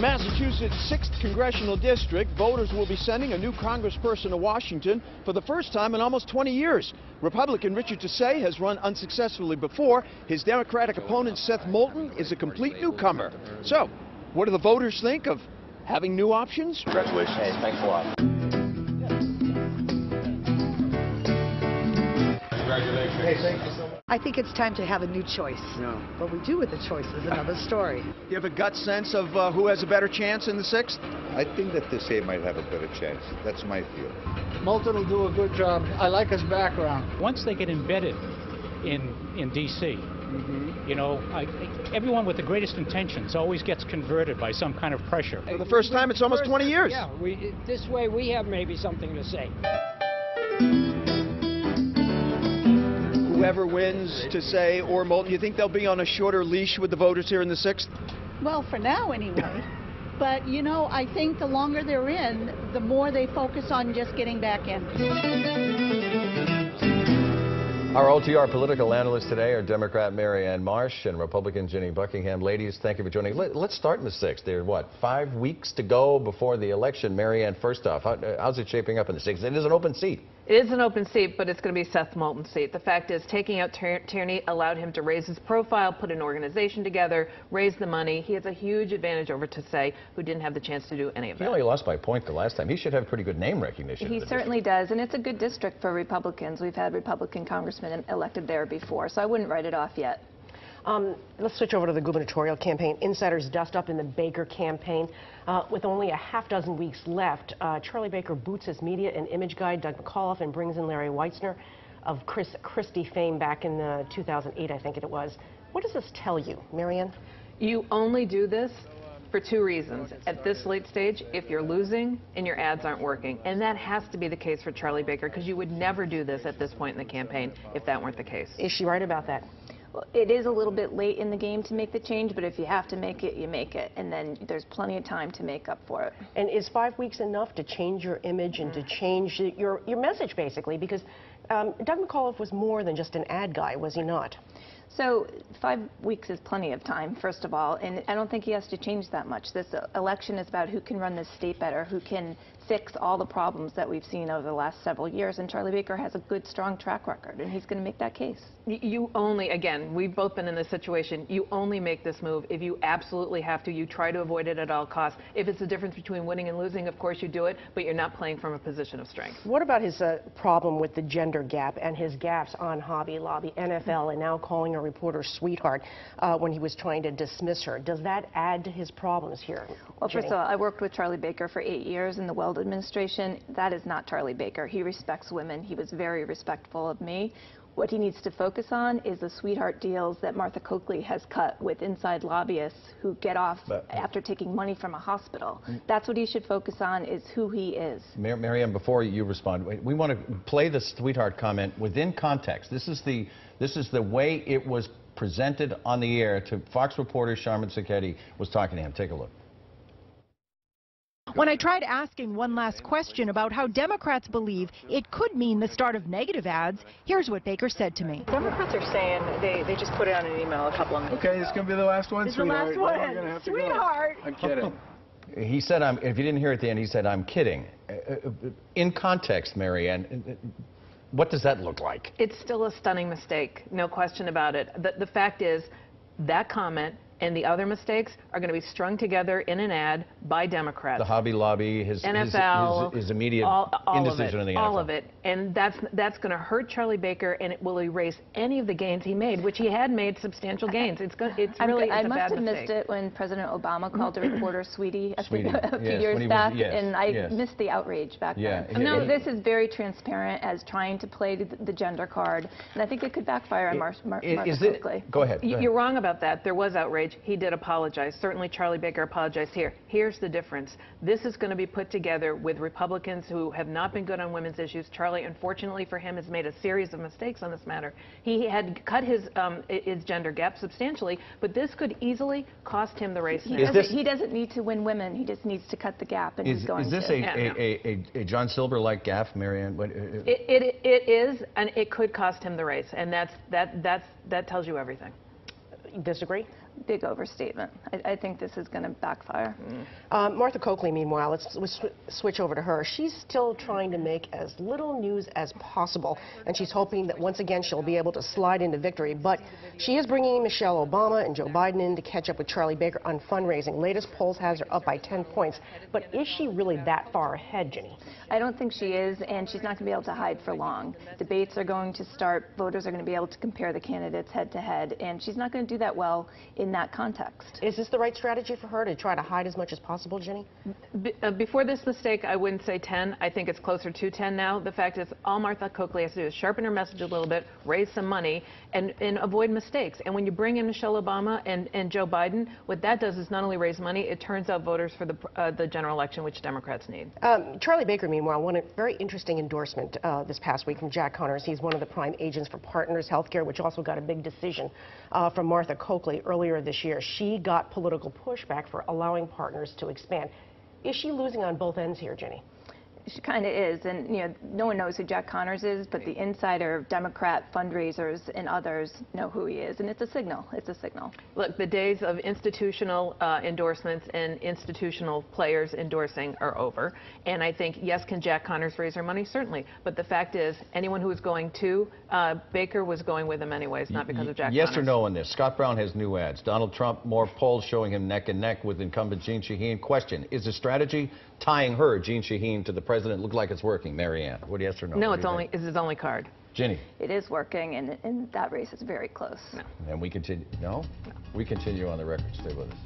in Massachusetts' 6th congressional district, voters will be sending a new congressperson to Washington for the first time in almost 20 years. Republican Richard Tisei has run unsuccessfully before. His Democratic opponent, Seth Moulton, is a complete newcomer. So, what do the voters think of having new options? Congratulations. Hey, thanks a lot. Congratulations. Hey, thank you so much. I think it's time to have a new choice. No. What we do with the choice is another story. You have a gut sense of uh, who has a better chance in the 6th? I think that this Tisei might have a better chance. That's my feel. Moulton will do a good job. I like his background. Once they get embedded in in D.C., you know, I, everyone with the greatest intentions always gets converted by some kind of pressure. For the first time, it's almost 20 years. Yeah, we, this way we have maybe something to say. Whoever wins, Tisei or Moulton, you think they'll be on a shorter leash with the voters here in the 6th? Well, for now anyway. But, you know, I think the longer they're in, the more they focus on just getting back in. Our OTR political analysts today are Democrat Mary Ann Marsh and Republican Ginny Buckingham. Ladies, thank you for joining. Let, us start in the sixth. There are, what, five weeks to go before the election. Mary Ann, first off, how, how's it shaping up in the sixth? It is an open seat. It is an open seat, but it's going to be Seth Moulton's seat. The fact is, taking out Tierney allowed him to raise his profile, put an organization together, raise the money. He has a huge advantage over Tisei, who didn't have the chance to do any of He that. only lost by a point the last time. He should have pretty good name recognition. He certainly district. does, and it's a good district for Republicans. We've had Republican congressmen elected there before, so I wouldn't write it off yet. Um, let's switch over to the gubernatorial campaign. Insiders dust up in the Baker campaign. Uh, with only a half dozen weeks left, uh, Charlie Baker boots his media and image guy, Doug McAuliffe, and brings in Larry Weitzner of Chris Christie fame back in uh, 2008, I think it was. What does this tell you, Marianne? You only do this for two reasons. At this late stage, if you're losing and your ads aren't working. And that has to be the case for Charlie Baker, because you would never do this at this point in the campaign if that weren't the case. Is she right about that? It is a little bit late in the game to make the change, but if you have to make it, you make it. And then there's plenty of time to make up for it. And is five weeks enough to change your image and to change your, your message, basically? Because um, Doug McAuliffe was more than just an ad guy, was he not? So five weeks is plenty of time, first of all, and I don't think he has to change that much. This election is about who can run this state better, who can fix all the problems that we've seen over the last several years, and Charlie Baker has a good, strong track record, and he's going to make that case. You only, again, we've both been in this situation, you only make this move if you absolutely have to. You try to avoid it at all costs. If it's the difference between winning and losing, of course you do it, but you're not playing from a position of strength. What about his uh, problem with the gender gap and his gaps on Hobby Lobby, NFL, and now calling a reporter sweetheart uh, when he was trying to dismiss her? Does that add to his problems here? Well, Ginny? first of all, I worked with Charlie Baker for eight years in the Weld administration. That is not Charlie Baker. He respects women. He was very respectful of me. What he needs to focus on is the sweetheart deals that Martha Coakley has cut with inside lobbyists who get off But- after taking money from a hospital. Mm. That's what he should focus on is who he is. Mar- Marianne, before you respond, we- we want to play the sweetheart comment within context. This is the this is the way it was presented on the air to Fox reporter Sharman Sacchetti was talking to him. Take a look. When I tried asking one last question about how Democrats believe it could mean the start of negative ads, here's what Baker said to me. Democrats are saying they, they just put it on an email a couple of minutes. Okay, it's going to be the last one, It's the last one. we're gonna have to go. Sweetheart. I'm kidding. He said, I'm, if you didn't hear at the end, he said, I'm kidding. Uh, uh, In context, Marianne, uh, what does that look like? It's still a stunning mistake, no question about it. The, the fact is, that comment and the other mistakes are going to be strung together in an ad by Democrats. The Hobby Lobby, his, his- NFL, his, his immediate all, all indecision of it, in the all of it, and that's that's going to hurt Charlie Baker, and it will erase any of the gains he made, which he had made substantial gains. It's going, it's I'm really go- I it's a must bad have mistake. missed it when President Obama called a reporter sweetie a, few- Sweetie, a few yes, years when he was- back, yes, and I yes. missed the outrage back Yeah, then. he- no, he- this is very transparent as trying to play the, the gender card, and I think it could backfire on Mar- Mar- I- Martha is. Go ahead. go ahead. You're wrong about that. There was outrage. He did apologize. Certainly, Charlie Baker apologized here. Here's the difference. This is going to be put together with Republicans who have not been good on women's issues. Charlie, unfortunately for him, has made a series of mistakes on this matter. He had cut his um, his gender gap substantially, but this could easily cost him the race. He doesn't, he doesn't need to win women. He just needs to cut the gap, and Is, he's going is this to. a, Yeah, no. a, a, a, a John Silber-like gaffe, Marianne? What, uh, uh, It, it, it is, and it could cost him the race, and that's that that's that tells you everything. Disagree? Big overstatement. I, I think this is going to backfire. Uh, Martha Coakley, meanwhile, let's, let's sw- switch over to her. She's still trying to make as little news as possible, and she's hoping that once again she'll be able to slide into victory. But she is bringing Michelle Obama and Joe Biden in to catch up with Charlie Baker on fundraising. Latest polls has her up by 10 points. But is she really that far ahead, Ginny? I don't think she is, and she's not going to be able to hide for long. Debates are going to start. Voters are going to be able to compare the candidates head to head, and she's not going to do that well in that context. Is this the right strategy for her to try to hide as much as possible, Ginny? Be- uh, Before this mistake, I wouldn't say 10. I think it's closer to 10 now. The fact is, all Martha Coakley has to do is sharpen her message a little bit, raise some money, and, and avoid mistakes. And when you bring in Michelle Obama and, and Joe Biden, what that does is not only raise money, it turns out voters for the, uh, the general election, which Democrats need. Um, Charlie Baker, meanwhile, won a very interesting endorsement uh, this past week from Jack Connors. He's one of the prime agents for Partners Healthcare, which also got a big decision uh, from Martha Coakley earlier this year. She got political pushback for allowing Partners to expand. Is she losing on both ends here, Ginny? She kind of is, and you know, no one knows who Jack Connors is, but the insider Democrat fundraisers and others know who he is, and it's a signal. It's a signal. Look, the days of institutional uh, endorsements and institutional players endorsing are over. And I think, yes, can Jack Connors raise her money? Certainly. But the fact is, anyone who was going to uh, Baker was going with him anyways, not because of Jack yes Connors. or no on this? Scott Brown has new ads. Donald Trump, more polls showing him neck and neck with incumbent Jeanne Shaheen. Question, is the strategy tying her, Jeanne Shaheen, to the president look like it's working? Marianne, what yes or no? No, What it's only, think? it's his only card. Ginny, It is working, and, and that race is very close. No. and we continue, no? We continue on the record. Stay with us.